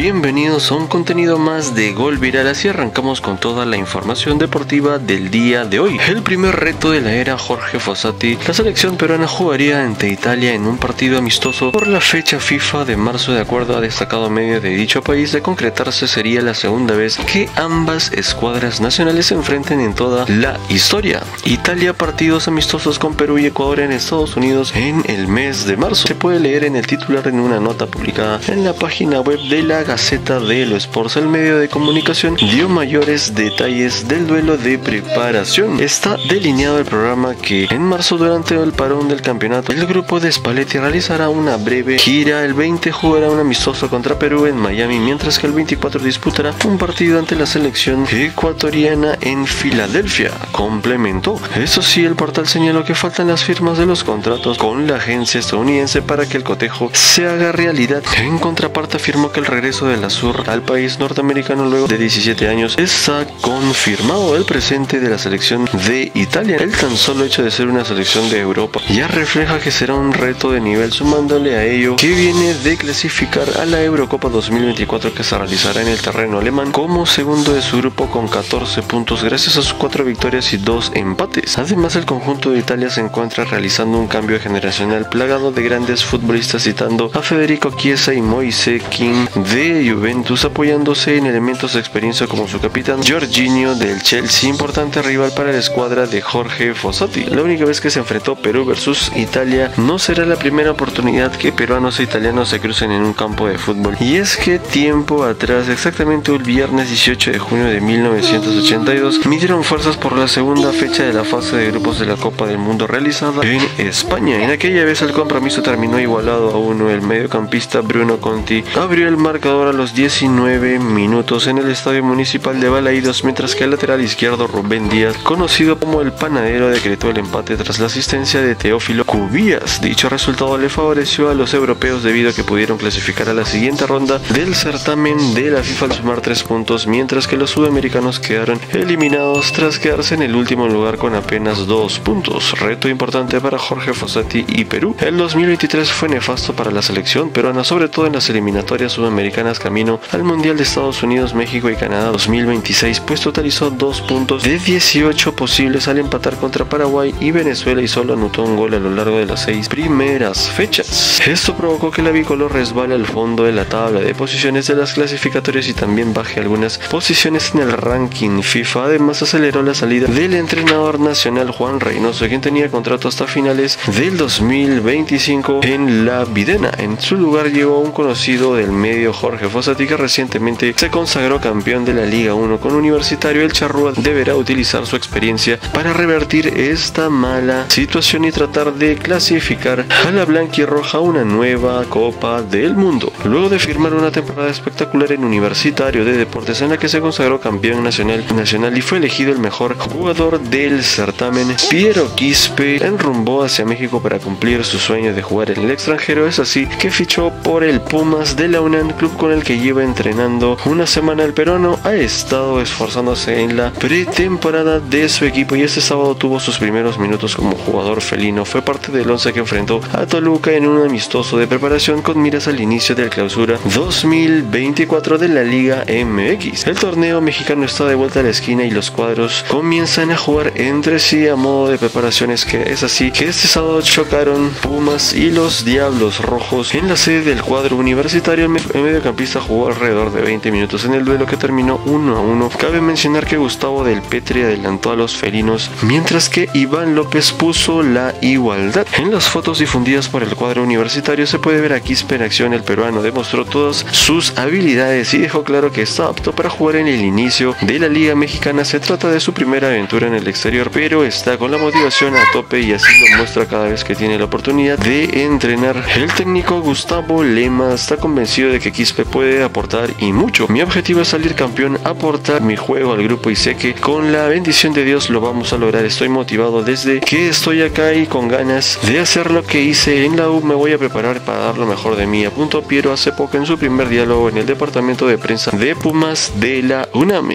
Bienvenidos a un contenido más de Gol Viral, así arrancamos con toda la información deportiva del día de hoy. El primer reto de la era Jorge Fossati, la selección peruana jugaría ante Italia en un partido amistoso por la fecha FIFA de marzo de acuerdo a destacado medio de dicho país. De concretarse sería la segunda vez que ambas escuadras nacionales se enfrenten en toda la historia. Italia partidos amistosos con Perú y Ecuador en Estados Unidos en el mes de marzo. Se puede leer en el titular en una nota publicada en la página web de la Gaceta de Sports. El medio de comunicación dio mayores detalles del duelo de preparación. Está delineado el programa que en marzo durante el parón del campeonato el grupo de Spalletti realizará una breve gira. El 20 jugará un amistoso contra Perú en Miami, mientras que el 24 disputará un partido ante la selección ecuatoriana en Filadelfia. Complementó. Eso sí, el portal señaló que faltan las firmas de los contratos con la agencia estadounidense para que el cotejo se haga realidad. En contraparte afirmó que el regreso de la Sur al país norteamericano luego de 17 años está confirmado el presente de la selección de Italia. El tan solo hecho de ser una selección de Europa ya refleja que será un reto de nivel sumándole a ello que viene de clasificar a la Eurocopa 2024 que se realizará en el terreno alemán como segundo de su grupo con 14 puntos gracias a sus 4 victorias y 2 empates. Además el conjunto de Italia se encuentra realizando un cambio generacional plagado de grandes futbolistas citando a Federico Chiesa y Moise King de Juventus apoyándose en elementos de experiencia como su capitán Jorginho del Chelsea, importante rival para la escuadra de Jorge Fossati. La única vez que se enfrentó Perú versus Italia no será la primera oportunidad que peruanos e italianos se crucen en un campo de fútbol. Y es que tiempo atrás, exactamente el viernes 18 de junio de 1982, midieron fuerzas por la segunda fecha de la fase de grupos de la Copa del Mundo realizada en España. En aquella vez el compromiso terminó igualado a uno. El mediocampista Bruno Conti abrió el marcador a los 19 minutos en el Estadio Municipal de Balaídos, mientras que el lateral izquierdo Rubén Díaz, conocido como el panadero, decretó el empate tras la asistencia de Teófilo Cubías. Dicho resultado le favoreció a los europeos debido a que pudieron clasificar a la siguiente ronda del certamen de la FIFA al sumar tres puntos, mientras que los sudamericanos quedaron eliminados tras quedarse en el último lugar con apenas dos puntos. Reto importante para Jorge Fossati y Perú. El 2023 fue nefasto para la selección peruana, sobre todo en las eliminatorias sudamericanas camino al Mundial de Estados Unidos, México y Canadá 2026, pues totalizó dos puntos de 18 posibles al empatar contra Paraguay y Venezuela y solo anotó un gol a lo largo de las seis primeras fechas. Esto provocó que la bicolor resbale al fondo de la tabla de posiciones de las clasificatorias y también baje algunas posiciones en el ranking FIFA. Además aceleró la salida del entrenador nacional Juan Reynoso, quien tenía contrato hasta finales del 2025 en la Videna. En su lugar llegó un conocido del medio Jorge Fossati que recientemente se consagró campeón de la Liga 1 con Universitario. El Charrúa deberá utilizar su experiencia para revertir esta mala situación y tratar de clasificar a la blanquirroja a una nueva Copa del Mundo. Luego de firmar una temporada espectacular en Universitario de Deportes en la que se consagró campeón nacional, nacional y fue elegido el mejor jugador del certamen, Piero Quispe enrumbó hacia México para cumplir su sueño de jugar en el extranjero. Es así que fichó por el Pumas de la UNAM, club con el que lleva entrenando una semana. El peruano ha estado esforzándose en la pretemporada de su equipo y este sábado tuvo sus primeros minutos como jugador felino. Fue parte del once que enfrentó a Toluca en un amistoso de preparación con miras al inicio del clausura 2024 de la Liga MX. El torneo mexicano está de vuelta a la esquina y los cuadros comienzan a jugar entre sí a modo de preparaciones que es así que este sábado chocaron Pumas y los Diablos Rojos en la sede del cuadro universitario. El mediocampista jugó alrededor de 20 minutos en el duelo que terminó 1 a 1. Cabe mencionar que Gustavo del Petri adelantó a los felinos, mientras que Iván López puso la igualdad. En las fotos difundidas por el cuadro universitario se puede ver a Quispe en acción. El peruano demostró todas sus habilidades y dejó claro que está apto para jugar en el inicio de la Liga Mexicana. Se trata de su primera aventura en el exterior, pero está con la motivación a tope y así lo muestra cada vez que tiene la oportunidad de entrenar. El técnico Gustavo Lema está convencido de que Quispe puede aportar y mucho. Mi objetivo es salir campeón, aportar mi juego al grupo y sé que con la bendición de Dios lo vamos a lograr. Estoy motivado desde que estoy acá y con ganas de hacer lo que hice en la U. Me voy a preparar para dar lo mejor de mí. Apuntó Piero hace poco en su primer diálogo en el departamento de prensa de Pumas de la UNAM.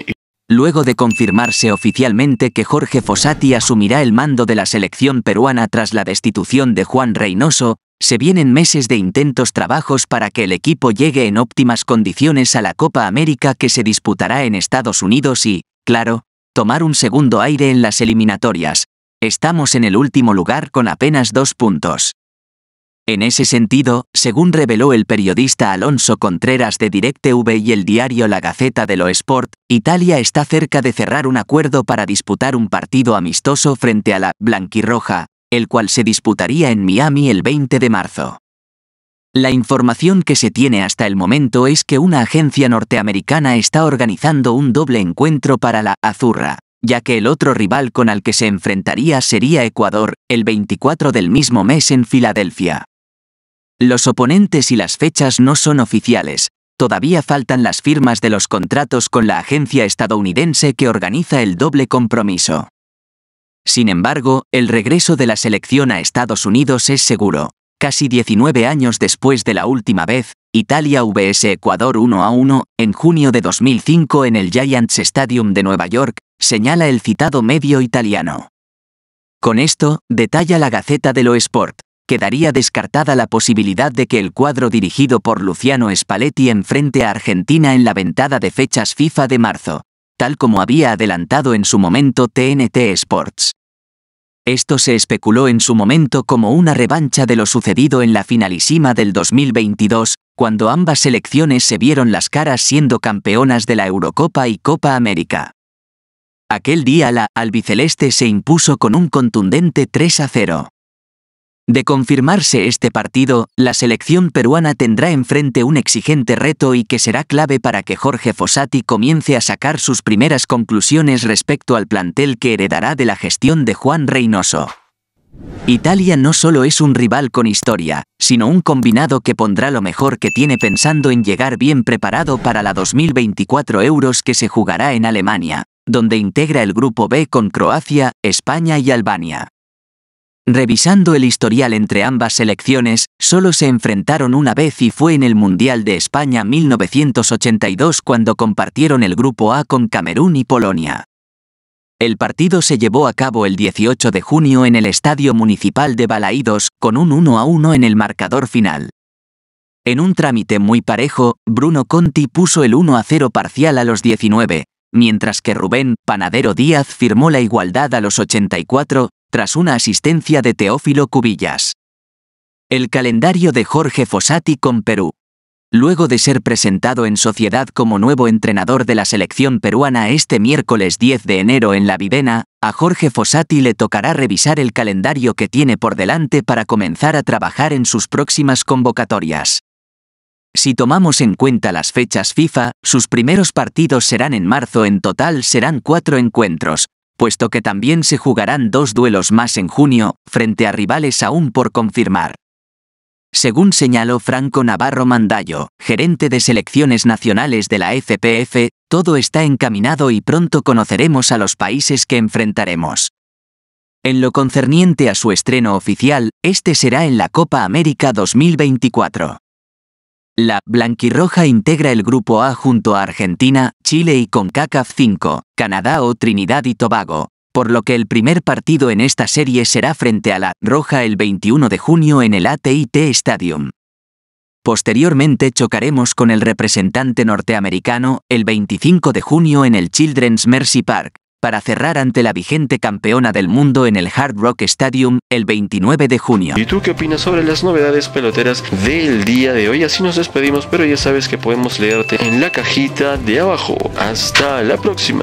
Luego de confirmarse oficialmente que Jorge Fossati asumirá el mando de la selección peruana tras la destitución de Juan Reynoso, Se vienen meses de intentos trabajos para que el equipo llegue en óptimas condiciones a la Copa América que se disputará en Estados Unidos y, claro, tomar un segundo aire en las eliminatorias. Estamos en el último lugar con apenas dos puntos. En ese sentido, según reveló el periodista Alonso Contreras de DirecTV y el diario La Gaceta de lo Sport, Italia está cerca de cerrar un acuerdo para disputar un partido amistoso frente a la Blanquirroja, el cual se disputaría en Miami el 20 de marzo. La información que se tiene hasta el momento es que una agencia norteamericana está organizando un doble encuentro para la Azurra, ya que el otro rival con el que se enfrentaría sería Ecuador, el 24 del mismo mes en Filadelfia. Los oponentes y las fechas no son oficiales, todavía faltan las firmas de los contratos con la agencia estadounidense que organiza el doble compromiso. Sin embargo, el regreso de la selección a Estados Unidos es seguro. Casi 19 años después de la última vez, Italia vs Ecuador 1 a 1, en junio de 2005 en el Giants Stadium de Nueva York, señala el citado medio italiano. Con esto, detalla la Gaceta de lo Sport, quedaría descartada la posibilidad de que el cuadro dirigido por Luciano Spalletti enfrente a Argentina en la ventada de fechas FIFA de marzo, tal como había adelantado en su momento TNT Sports. Esto se especuló en su momento como una revancha de lo sucedido en la finalísima del 2022, cuando ambas selecciones se vieron las caras siendo campeonas de la Eurocopa y Copa América. Aquel día la albiceleste se impuso con un contundente 3 a 0. De confirmarse este partido, la selección peruana tendrá enfrente un exigente reto y que será clave para que Jorge Fossati comience a sacar sus primeras conclusiones respecto al plantel que heredará de la gestión de Juan Reynoso. Italia no solo es un rival con historia, sino un combinado que pondrá lo mejor que tiene pensando en llegar bien preparado para la 2024 Euros que se jugará en Alemania, donde integra el Grupo B con Croacia, España y Albania. Revisando el historial entre ambas selecciones, solo se enfrentaron una vez y fue en el Mundial de España 1982 cuando compartieron el Grupo A con Camerún y Polonia. El partido se llevó a cabo el 18 de junio en el Estadio Municipal de Balaídos, con un 1 a 1 en el marcador final. En un trámite muy parejo, Bruno Conti puso el 1 a 0 parcial a los 19, mientras que Rubén Panadero Díaz firmó la igualdad a los 84, tras una asistencia de Teófilo Cubillas. El calendario de Jorge Fossati con Perú. Luego de ser presentado en sociedad como nuevo entrenador de la selección peruana este miércoles 10 de enero en la Videna, a Jorge Fossati le tocará revisar el calendario que tiene por delante para comenzar a trabajar en sus próximas convocatorias. Si tomamos en cuenta las fechas FIFA, sus primeros partidos serán en marzo, en total serán cuatro encuentros, puesto que también se jugarán dos duelos más en junio, frente a rivales aún por confirmar. Según señaló Franco Navarro Mandallo, gerente de selecciones nacionales de la FPF, todo está encaminado y pronto conoceremos a los países que enfrentaremos. En lo concerniente a su estreno oficial, este será en la Copa América 2024. La Blanquirroja integra el Grupo A junto a Argentina, Chile y CONCACAF 5, Canadá o Trinidad y Tobago, por lo que el primer partido en esta serie será frente a la Roja el 21 de junio en el AT&T Stadium. Posteriormente chocaremos con el representante norteamericano el 25 de junio en el Children's Mercy Park, para cerrar ante la vigente campeona del mundo en el Hard Rock Stadium el 29 de junio. ¿Y tú qué opinas sobre las novedades peloteras del día de hoy? Así nos despedimos, pero ya sabes que podemos leerte en la cajita de abajo. Hasta la próxima.